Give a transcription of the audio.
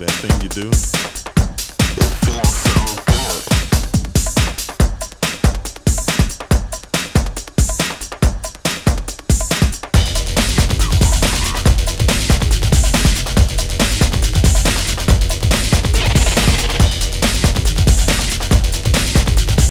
that thing you do.